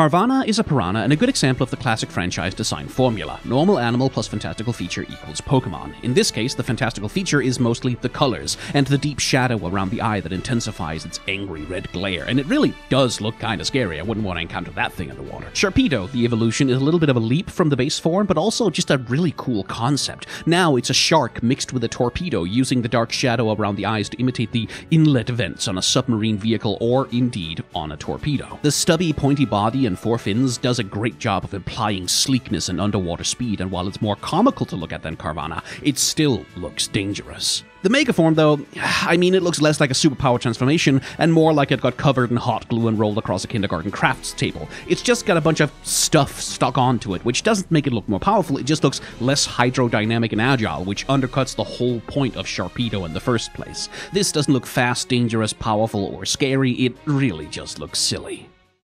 Carvanha is a piranha and a good example of the classic franchise design formula. Normal animal plus fantastical feature equals Pokemon. In this case, the fantastical feature is mostly the colors and the deep shadow around the eye that intensifies its angry red glare, and it really does look kinda scary. I wouldn't want to encounter that thing in the water. Sharpedo, the evolution, is a little bit of a leap from the base form, but also just a really cool concept. Now it's a shark mixed with a torpedo, using the dark shadow around the eyes to imitate the inlet vents on a submarine vehicle or indeed on a torpedo. The stubby, pointy body and four fins does a great job of implying sleekness and underwater speed, and while it's more comical to look at than Carvanha, it still looks dangerous. The Mega Form, though, I mean, it looks less like a superpower transformation and more like it got covered in hot glue and rolled across a kindergarten crafts table. It's just got a bunch of stuff stuck onto it, which doesn't make it look more powerful, it just looks less hydrodynamic and agile, which undercuts the whole point of Sharpedo in the first place. This doesn't look fast, dangerous, powerful, or scary, it really just looks silly.